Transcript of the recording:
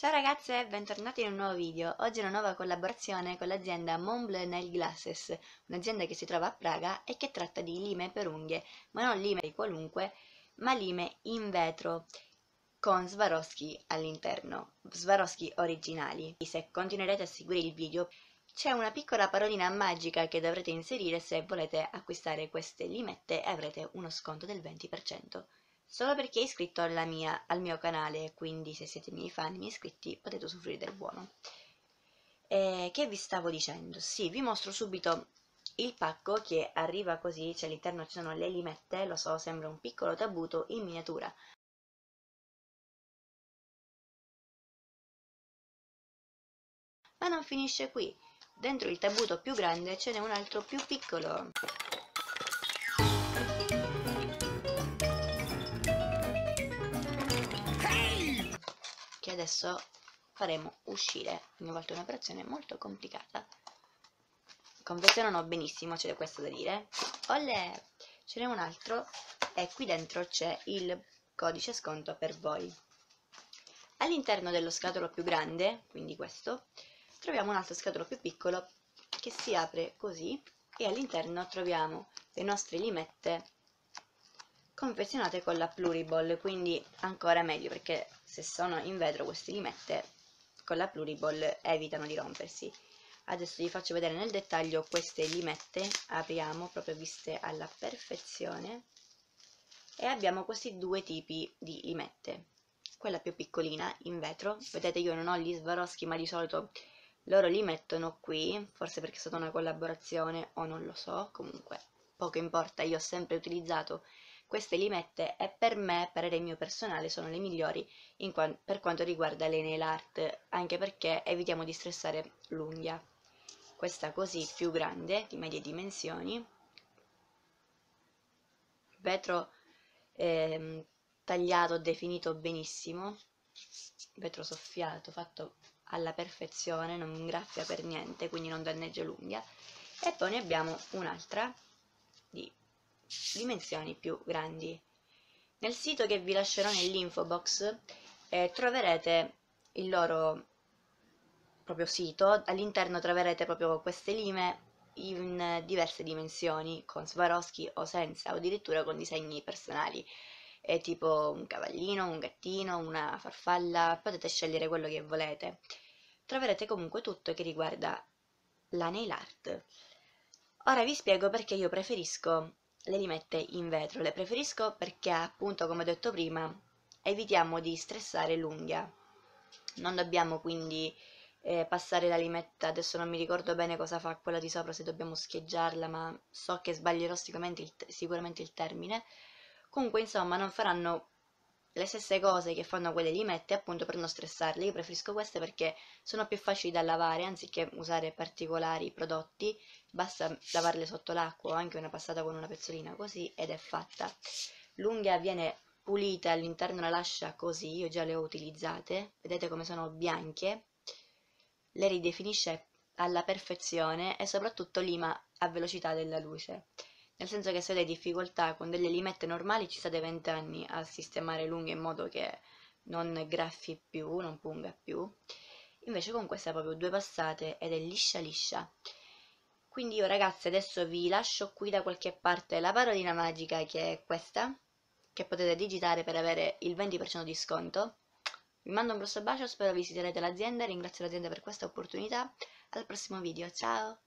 Ciao ragazze, bentornati in un nuovo video. Oggi una nuova collaborazione con l'azienda Montbleu Nail Glasses, un'azienda che si trova a Praga e che tratta di lime per unghie, ma non lime di qualunque, ma lime in vetro con Swarovski all'interno, Swarovski originali. Se continuerete a seguire il video c'è una piccola parolina magica che dovrete inserire se volete acquistare queste limette e avrete uno sconto del 20% solo perché è iscritto mia, al mio canale, quindi se siete miei fan, miei iscritti, potete usufruire del buono. E che vi stavo dicendo? Sì, vi mostro subito il pacco che arriva così, cioè all'interno ci sono le limette, lo so, sembra un piccolo tabuto in miniatura. Ma non finisce qui, dentro il tabuto più grande ce n'è un altro più piccolo. Adesso faremo uscire ogni volta un'operazione molto complicata confezionano benissimo c'è questo da dire Olè! ce n'è un altro e qui dentro c'è il codice sconto per voi all'interno dello scatolo più grande quindi questo troviamo un altro scatolo più piccolo che si apre così e all'interno troviamo le nostre limette confezionate con la Pluriball, quindi ancora meglio perché se sono in vetro queste limette con la Pluriball evitano di rompersi. Adesso vi faccio vedere nel dettaglio queste limette, apriamo proprio viste alla perfezione e abbiamo questi due tipi di limette. Quella più piccolina in vetro, vedete io non ho gli Swarovski ma di solito loro li mettono qui, forse perché è stata una collaborazione o non lo so, comunque poco importa, io ho sempre utilizzato queste limette e per me, parere mio personale, sono le migliori qua per quanto riguarda le nail art, anche perché evitiamo di stressare l'unghia. Questa così più grande, di medie dimensioni, vetro eh, tagliato, definito benissimo, vetro soffiato, fatto alla perfezione, non graffia per niente, quindi non danneggia l'unghia. E poi ne abbiamo un'altra di dimensioni più grandi. Nel sito che vi lascerò nell'info box eh, troverete il loro proprio sito, all'interno troverete proprio queste lime in diverse dimensioni, con Swarovski o senza, o addirittura con disegni personali, è tipo un cavallino, un gattino, una farfalla, potete scegliere quello che volete. Troverete comunque tutto che riguarda la nail art. Ora vi spiego perché io preferisco le rimette in vetro. Le preferisco perché appunto come ho detto prima evitiamo di stressare l'unghia. Non dobbiamo quindi eh, passare la limetta, adesso non mi ricordo bene cosa fa quella di sopra se dobbiamo scheggiarla, ma so che sbaglierò sicuramente il, sicuramente il termine. Comunque insomma non faranno le stesse cose che fanno quelle limette appunto per non stressarle. Io preferisco queste perché sono più facili da lavare anziché usare particolari prodotti, basta lavarle sotto l'acqua o anche una passata con una pezzolina così ed è fatta. L'unghia viene pulita all'interno la lascia così, io già le ho utilizzate, vedete come sono bianche, le ridefinisce alla perfezione e soprattutto lima a velocità della luce nel senso che se avete difficoltà con delle limette normali ci state 20 anni a sistemare l'unghia in modo che non graffi più, non punga più. Invece con questa proprio due passate ed è liscia liscia. Quindi io ragazzi adesso vi lascio qui da qualche parte la parolina magica che è questa che potete digitare per avere il 20% di sconto. Vi mando un grosso bacio, spero visiterete l'azienda, ringrazio l'azienda per questa opportunità, al prossimo video, ciao!